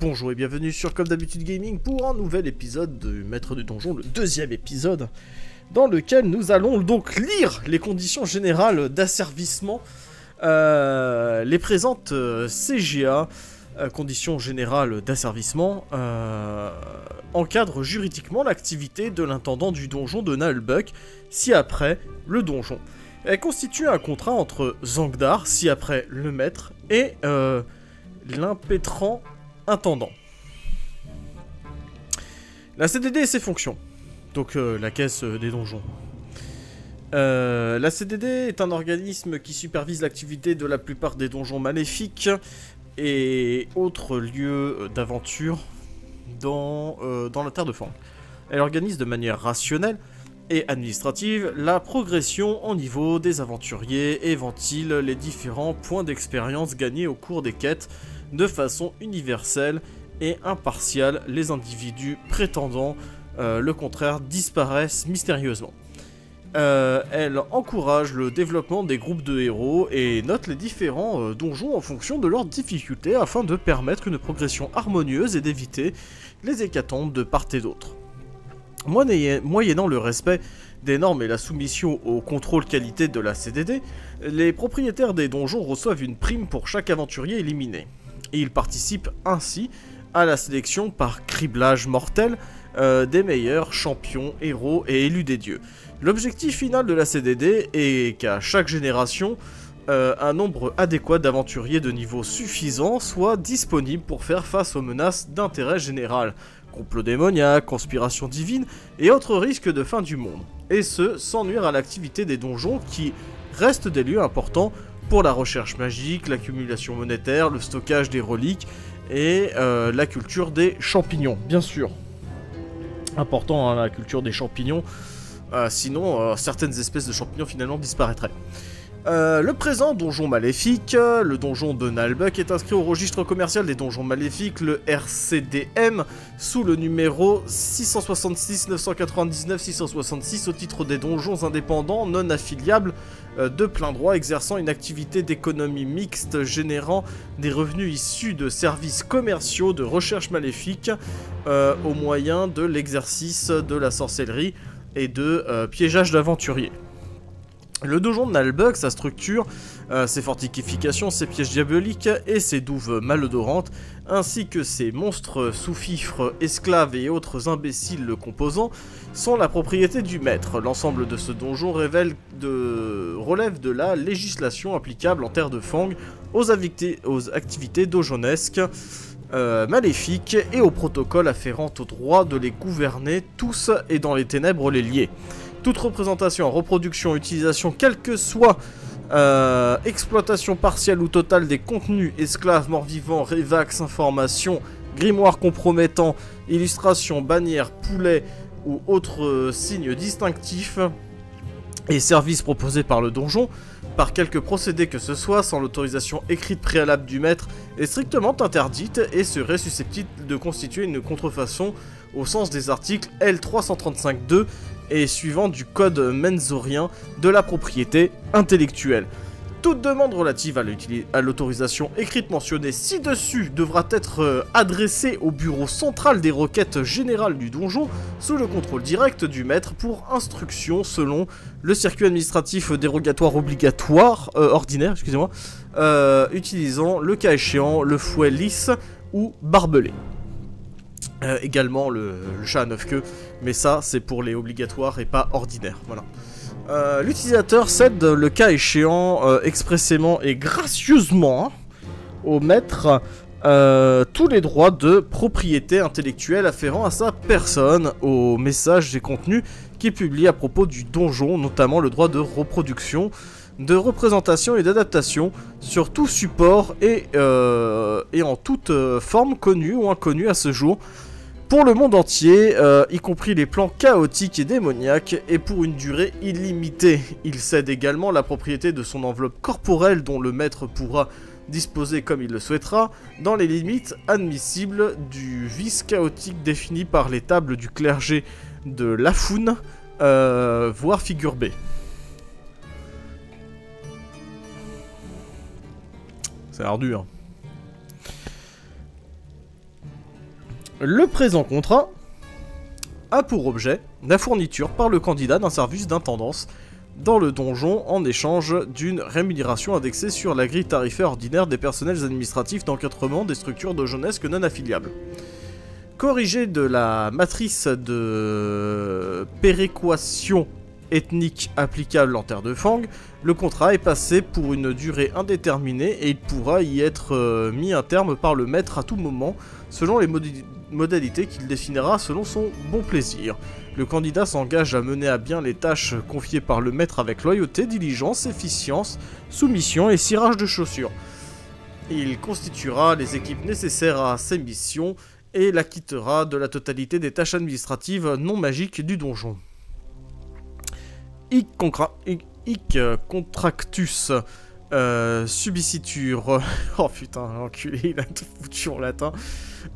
Bonjour et bienvenue sur Comme d'habitude Gaming pour un nouvel épisode de Maître du Donjon, le deuxième épisode, dans lequel nous allons donc lire les conditions générales d'asservissement, euh, les présentes euh, CGA, euh, conditions générales d'asservissement, encadrent juridiquement l'activité de l'intendant du donjon de Nalbuck, si après le donjon. Elle constitue un contrat entre Zangdar, si après le maître, et l'impétrant intendant. La CDD et ses fonctions. Donc euh, la caisse euh, des donjons. Euh, la CDD est un organisme qui supervise l'activité de la plupart des donjons maléfiques et autres lieux d'aventure dans, dans la Terre de Fang. Elle organise de manière rationnelle et administrative la progression en niveau des aventuriers et ventile les différents points d'expérience gagnés au cours des quêtes de façon universelle et impartiale. Les individus prétendant euh, le contraire disparaissent mystérieusement. Euh, elle encourage le développement des groupes de héros et note les différents euh, donjons en fonction de leur difficulté afin de permettre une progression harmonieuse et d'éviter les hécatombes de part et d'autre. Moyennant le respect des normes et la soumission au contrôle qualité de la CDD, les propriétaires des donjons reçoivent une prime pour chaque aventurier éliminé. Et ils participent ainsi à la sélection par criblage mortel euh, des meilleurs champions, héros et élus des dieux. L'objectif final de la CDD est qu'à chaque génération, euh, un nombre adéquat d'aventuriers de niveau suffisant soit disponible pour faire face aux menaces d'intérêt général, complot démoniaque, conspiration divine et autres risques de fin du monde. Et ce, sans nuire à l'activité des donjons qui restent des lieux importants pour la recherche magique, l'accumulation monétaire, le stockage des reliques et euh, la culture des champignons, bien sûr. Important, hein, la culture des champignons. Euh, sinon, euh, certaines espèces de champignons finalement disparaîtraient. Euh, le présent donjon maléfique, euh, le donjon de Nalbuck, est inscrit au registre commercial des donjons maléfiques, le RCDM, sous le numéro 666-999-666 au titre des donjons indépendants non affiliables euh, de plein droit exerçant une activité d'économie mixte générant des revenus issus de services commerciaux de recherche maléfique au moyen de l'exercice de la sorcellerie et de piégeage d'aventuriers. Le donjon de Nalbuck, sa structure, euh, ses fortifications, ses pièges diaboliques et ses douves malodorantes, ainsi que ses monstres sous-fifres, esclaves et autres imbéciles le composant, sont la propriété du maître. L'ensemble de ce donjon relève de la législation applicable en terre de Fang aux, aux activités dojonesques, euh, maléfiques et au protocole afférent au droit de les gouverner tous et dans les ténèbres les lier. Toute représentation, reproduction, utilisation, quelle que soit euh, exploitation partielle ou totale des contenus, esclaves, morts-vivants, révax, informations, grimoires compromettants, illustrations, bannières, poulets ou autres euh, signes distinctifs et services proposés par le donjon, par quelque procédé que ce soit, sans l'autorisation écrite préalable du maître, est strictement interdite et serait susceptible de constituer une contrefaçon au sens des articles L335-2 et suivant du code menzorien de la propriété intellectuelle. Toute demande relative à l'autorisation écrite mentionnée ci-dessus devra être euh, adressée au bureau central des requêtes générales du donjon sous le contrôle direct du maître pour instruction selon le circuit administratif dérogatoire obligatoire, euh, ordinaire, excusez-moi, euh, utilisant le cas échéant le fouet lisse ou barbelé. Euh, également le, chat à neuf queues, mais ça c'est pour les obligatoires et pas ordinaires, voilà. Euh, L'utilisateur cède le cas échéant euh, expressément et gracieusement hein, au maître tous les droits de propriété intellectuelle afférents à sa personne, aux messages et contenus qu'il publie à propos du donjon, notamment le droit de reproduction, de représentation et d'adaptation sur tout support et, euh, en toute euh, forme connue ou inconnue à ce jour, pour le monde entier, euh, y compris les plans chaotiques et démoniaques, et pour une durée illimitée. Il cède également la propriété de son enveloppe corporelle dont le maître pourra disposer comme il le souhaitera, dans les limites admissibles du vice chaotique défini par les tables du clergé de Lafoun, euh, voire figure B. C'est ardu. Le présent contrat a pour objet la fourniture par le candidat d'un service d'intendance dans le donjon en échange d'une rémunération indexée sur la grille tarifaire ordinaire des personnels administratifs d'encadrement des structures de jeunesse que non affiliables. Corrigé de la matrice de péréquation ethnique applicable en terre de Fang, le contrat est passé pour une durée indéterminée et il pourra y être euh, mis un terme par le maître à tout moment, selon les modalités qu'il définira selon son bon plaisir. Le candidat s'engage à mener à bien les tâches confiées par le maître avec loyauté, diligence, efficience, soumission et cirage de chaussures. Il constituera les équipes nécessaires à ses missions et l'acquittera de la totalité des tâches administratives non magiques du donjon. Hic, contractus euh, subiciture. oh putain, enculé, il a tout foutu en latin.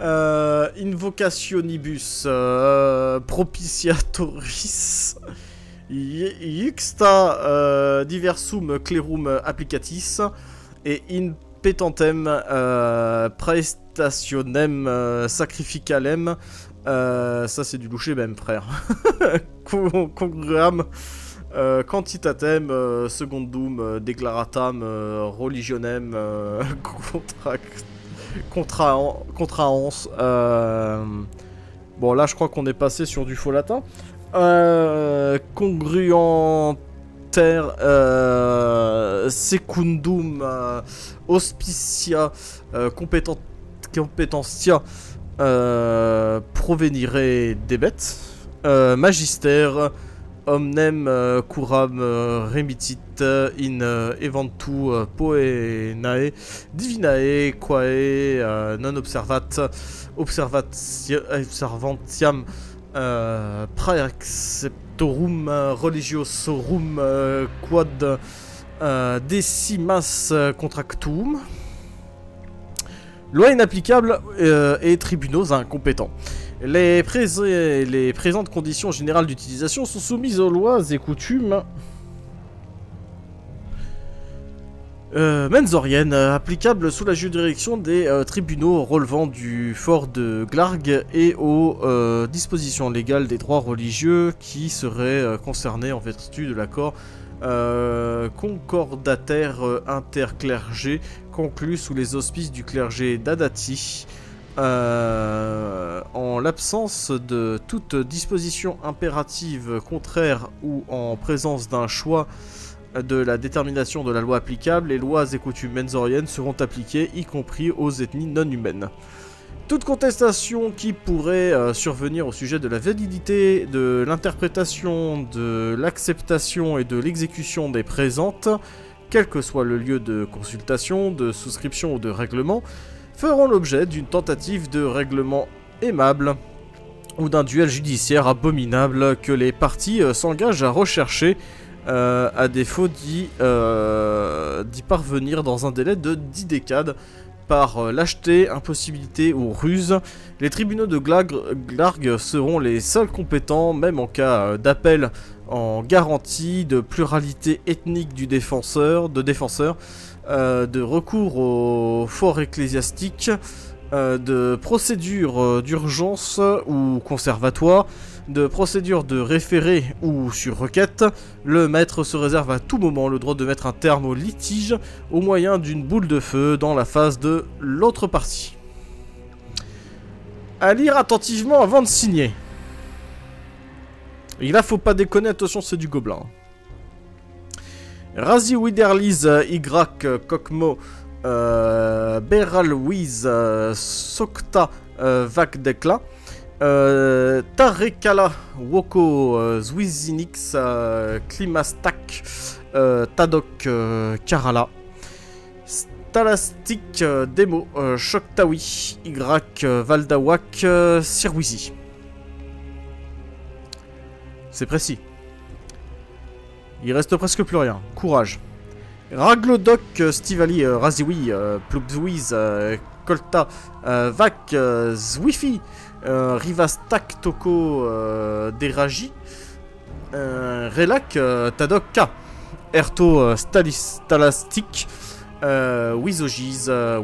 Euh, invocationibus euh, propitiatoris. Iuxta euh, diversum clerum applicatis et in petantem euh, praestationem euh, sacrificalem. Euh, ça c'est du loucher même frère. Congruam euh, quantitatem, euh, secondum, euh, declaratam, euh, religionem, contra, bon, là, je crois qu'on est passé sur du faux latin. Congruenter, secundum, auspicia, competentia, provenire debet, euh, magister, omnem euh, curam euh, remitit in euh, eventu euh, poenae divinae quae non observat observantiam euh, religiosorum euh, decimas contractum. Loi inapplicable et tribunaux incompétents les, présentes conditions générales d'utilisation sont soumises aux lois et coutumes euh, menzoriennes, applicables sous la juridiction des euh, tribunaux relevant du fort de Glarg et aux euh, dispositions légales des droits religieux qui seraient euh, concernés en vertu de l'accord concordataire interclergé conclu sous les auspices du clergé d'Adati. Euh, en l'absence de toute disposition impérative contraire ou en présence d'un choix de la détermination de la loi applicable, les lois et coutumes menzoriennes seront appliquées, y compris aux ethnies non humaines. Toute contestation qui pourrait euh, survenir au sujet de la validité, de l'interprétation, de l'acceptation et de l'exécution des présentes, quel que soit le lieu de consultation, de souscription ou de règlement, feront l'objet d'une tentative de règlement aimable ou d'un duel judiciaire abominable que les parties euh, s'engagent à rechercher euh, à défaut d'y euh, d'y parvenir dans un délai de 10 décades par lâcheté, impossibilité ou ruse. Les tribunaux de Glarg seront les seuls compétents, même en cas d'appel en garantie de pluralité ethnique du défenseur, de défenseur, de recours au fort ecclésiastique, euh, de procédure euh, d'urgence ou conservatoire, de procédure de référé ou sur requête, le maître se réserve à tout moment le droit de mettre un terme au litige au moyen d'une boule de feu dans la face de l'autre partie. À lire attentivement avant de signer. Et là, faut pas déconner, attention, c'est du gobelin. Razi Widerlis Y Kokmo euh, Beralwiz euh, Sokta euh, Vakdekla euh, Tarekala Woko euh, Zwizinix euh, Klimastak euh, Tadok euh, Karala Stalastic euh, Demo euh, Shoktawi Y euh, Valdawak euh, Sirwizi C'est précis. Il reste presque plus rien. Courage. Raglodok, euh, Stivali, euh, Raziwi, euh, Plubzwiz, euh, Kolta, euh, euh, Zwifi, Rivastak, Toko, euh, Deraji, euh, Relak, euh, Tadok, K, Erto, Stalis, Stalastik, euh, Wizogiz, euh,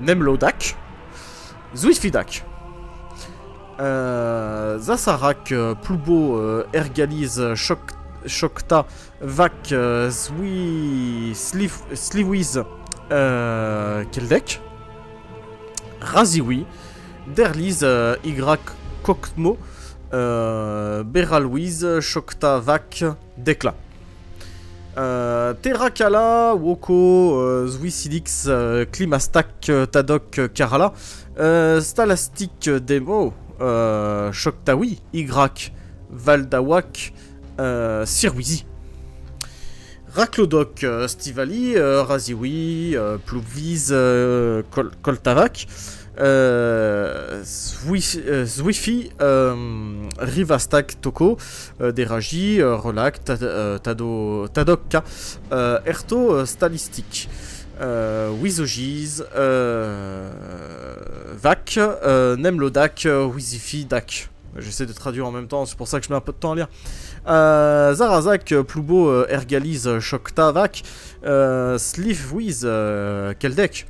Nemlodak, Zwifidak. Euh, Zasarak, euh, Plubo, euh, Ergaliz, Shok- Shokta, Vak, Zwi, Sliv- Sliwiz, Keldek. Raziwi, Derliz, euh, Y, Kokmo, euh, Beralwiz, Shokta, Vak, Dekla. Euh, Woko, euh, Zwisilix, euh, Klimastak, euh, Tadok, Karala, Stalastic Demo, euh, Shoktawi, Y, Valdawak, euh, Sirwizi. Raklodok, euh, Stivali, euh, Raziwi, euh, Plouviz, Kol- Koltavak, Zwi- Zwifi, Rivastak, Toko, Deraji, Relak, Tad- Tado, Tadokka, Erto, Stalistic, euh, Wizogiz, euh, Vak, euh, Nemlodak, euh, Wizifi, Dak. J'essaie de traduire en même temps, c'est pour ça que je mets un peu de temps à lire. Euh, Zarazak, Plubo, Ergaliz, Shokta, Slivwiz, euh, Keldek,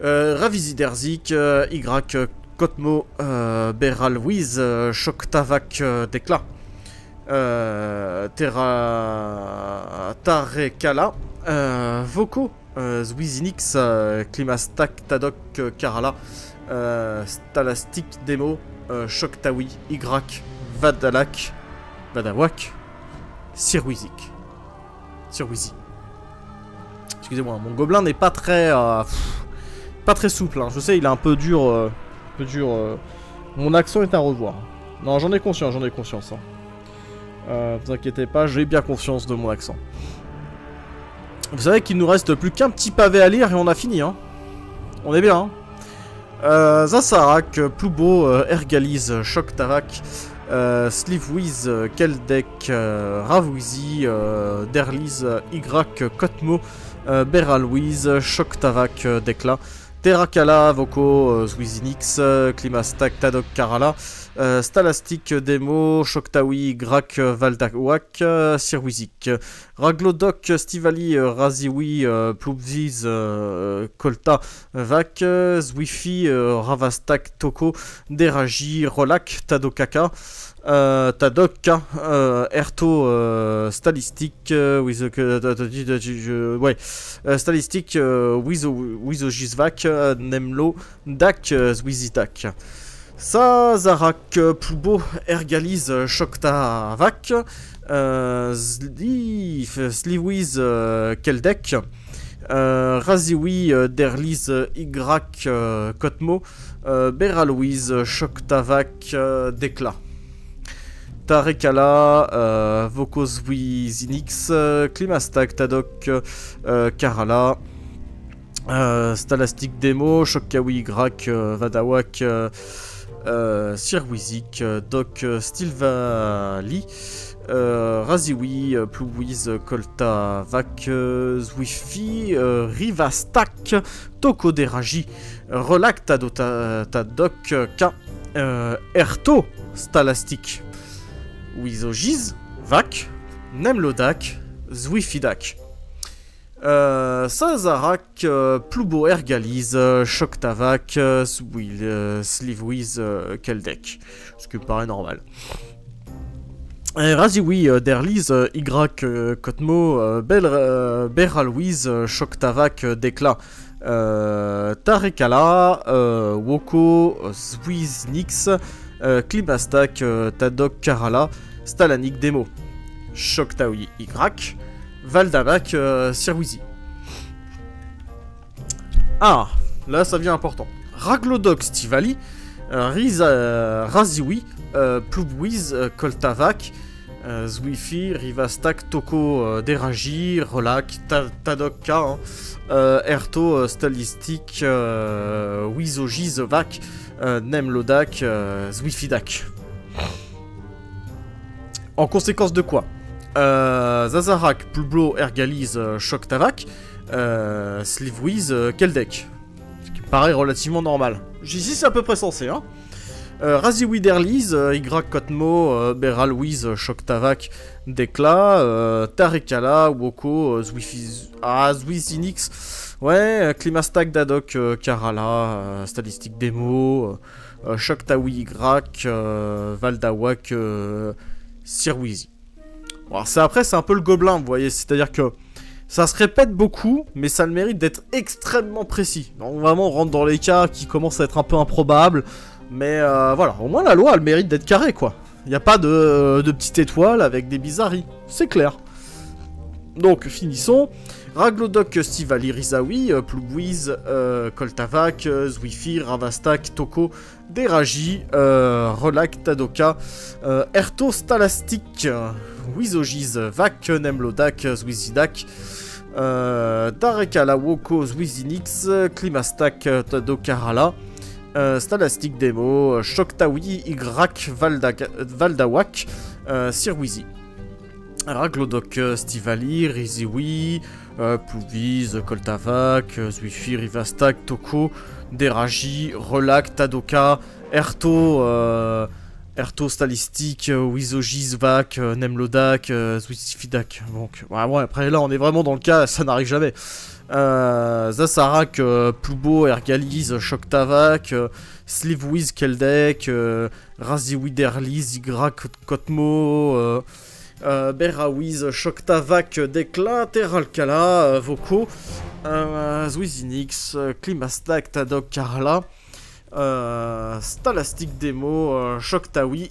Raviziderzik, Y, euh, Kotmo, Beralwiz, euh, Shoktavak, euh, Dekla. Terra... Tarekala, euh, Voko, euh, Zwizinix, euh, Tadok, euh, Karala, euh, Stalastic, Demo, euh, Shoktawi, Y, Vadalak, Vadawak, Sirwizik. Sirwizi. Excusez-moi, mon gobelin n'est pas très... euh, pas très souple, hein. je sais, il est un peu dur... euh, un peu dur... euh. Mon accent est à revoir. Non, j'en ai conscience, j'en ai conscience. hein. Euh, vous inquiétez pas, j'ai bien conscience de mon accent. Vous savez qu'il nous reste plus qu'un petit pavé à lire et on a fini, hein. On est bien, hein. Euh, Zasarak, Plubo, euh, Ergaliz, euh, Slivwiz, euh, Keldek, euh, Ravwizi, euh, Derliz, Y, Kotmo, Beralwiz, Shoktavak, euh, Dekla, Terrakala, Voko, Zwizinix, Klimastak, Tadok, Karala, euh, Stalastic, Demo, Shoktawi, Grak, Valdawak, euh, Sirwizik, Raglodok, Stivali, euh, Raziwi, Ploubziz, euh, Kolta, Vak, Zwifi, Ravastak, Toko, Deraji, Rolak, Tadokaka, euh, Erto, Stalistic, euh, Stalistic, Nemlo, Dak, Zwizitak. Sazarak, Plubo, Ergaliz, euh, Shokta, Vak, euh, Sliwiz, euh, Keldek, euh, Raziwi, euh, Derliz, euh, Kotmo, Beraloise, Shoktavak, Dekla. Tarekala, Vokozwi, Zinix, Klimastak, Tadok, Karala, Stalastic Demo, Shokkawi, Grak, Vadawak, euh, Sirwizik, euh, Doc, euh, Stilvali, euh, Raziwi, euh, Kolta, Vak, Zwifi, Rivastak, Toko Deraji, Relak, Tadota, Tadok, K, Erto, Stalastic, Wizogiz, Vak, Nemlodak, Zwifidak. Sazarak, euh, Plubo Ergaliz, euh, Shoktavak, euh, euh, Slivwiz, euh, Keldek. Ce qui paraît normal. Raziwi, Derliz, euh, Kotmo, Beralwiz, Shoktavak, Dekla. Tarekala, Woko, euh, Klimastak, Tadok, Karala, Stalanik, Demo. Shoktawi, Y. Valdamak, euh. Ah, là ça devient important. Raglodok, Stivali, euh, euh, Raziwi, euh, Ploubwiz, Koltavak, Zwifi, Rivastak, Toko, Deraji, Rolak, Ta- Tadokka, hein, Erto, Stalistic, Wizogi, Vak, euh, Nemlodak, Zwifidak. En conséquence de quoi? Zazarak, Pulblo, Ergaliz, euh, euh, Slivwiz, euh, Keldek. Ce qui me paraît relativement normal. Ici c'est à peu près censé, hein. Euh, euh, Y Kotmo, euh, Beral Wiz, Shoktavak, Dekla, euh, Tarekala, Woko, euh, Zwifiz- ah, Zwizinix, ouais, euh, Klimastak, Dadok, euh, Karala, euh, Statistique Demo, euh, euh, Shoktawi Y, euh, Valdawak, euh, Sirwizi. Alors, après, c'est un peu le gobelin, vous voyez, c'est-à-dire que ça se répète beaucoup, mais ça le mérite d'être extrêmement précis. Donc vraiment, on rentre dans les cas qui commencent à être un peu improbables, mais euh, voilà, au moins la loi a le mérite d'être carrée, quoi. Il n'y a pas de, de petite étoile avec des bizarreries, c'est clair. Donc, finissons. Raglodok, Stivali, Rizawi, euh, Plugwiz, euh, Koltavak, euh, Zwifi, Ravastak, Toko, Deraji, euh, Rolak, Tadoka, Erto, Stalastik, euh, Wizogiz, Vak, Nemlodak, Zwizidak, euh, Darekala, Woko, Zwizinix, Klimastak, Tadokarala, euh, Stalastic Demo, Shoktawi, Igrak, Valda- Valdawak, euh, Sirwizi. Raglodok, euh, Stivali, Riziwi, euh, Plouviz, Koltavak, euh, Zwifi, Rivastak, Toko, Deraji, Relak, Tadoka, Erto, euh, Erto Stalistic, euh, Wizogiz, Vak, euh, Nemlodak, euh, Zwifidak. Donc, ouais, ouais, après là, on est vraiment dans le cas, ça n'arrive jamais. Zasarak, euh, Plubo, Ergaliz, Shoktavak, euh, Keldek, Raziwiderliz, Igra, Kotmo, Berawiz, Shoktavak, Dekla, Teralkala, Voko, Zwizinix, Klimastak, Tadok, Karla, euh, Stalastic Demo, euh, Shoktawi,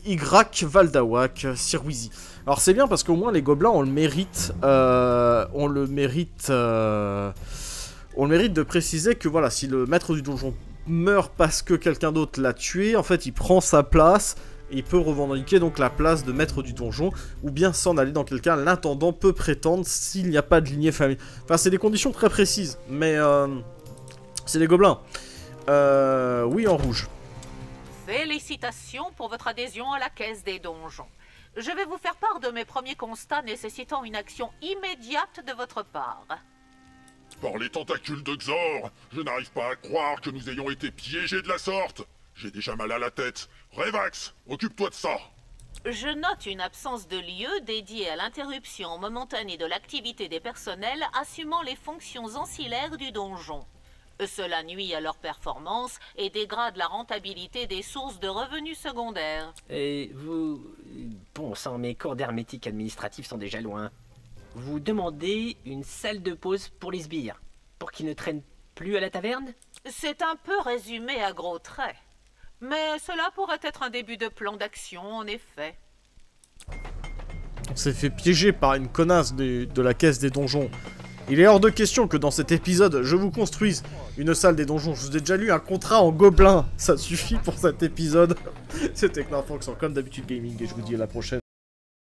Valdawak, euh, Sirwizi. Alors c'est bien parce qu'au moins les gobelins on le mérite, euh, on le mérite, on mérite de préciser que voilà si le maître du donjon meurt parce que quelqu'un d'autre l'a tué, en fait il prend sa place et il peut revendiquer donc la place de maître du donjon ou bien s'en aller dans quel cas l'intendant peut prétendre s'il n'y a pas de lignée famille. Enfin c'est des conditions très précises, mais c'est les gobelins. Euh, oui en rouge. Félicitations pour votre adhésion à la caisse des donjons. Je vais vous faire part de mes premiers constats nécessitant une action immédiate de votre part. Par les tentacules de Xor, je n'arrive pas à croire que nous ayons été piégés de la sorte. J'ai déjà mal à la tête. Revax, occupe-toi de ça. Je note une absence de lieu dédié à l'interruption momentanée de l'activité des personnels assumant les fonctions ancillaires du donjon. Cela nuit à leur performance et dégrade la rentabilité des sources de revenus secondaires. Et vous... Bon sang, mes cours d'hermétique administratif sont déjà loin. Vous demandez une salle de pause pour les sbires, pour qu'ils ne traînent plus à la taverne? C'est un peu résumé à gros traits. Mais cela pourrait être un début de plan d'action, en effet. On s'est fait piéger par une connasse de, de la caisse des donjons. Il est hors de question que dans cet épisode, je vous construise une salle des donjons. Je vous ai déjà lu un contrat en gobelin. Ça suffit pour cet épisode. C'était Knarfox comme d'habitude gaming et je vous dis à la prochaine.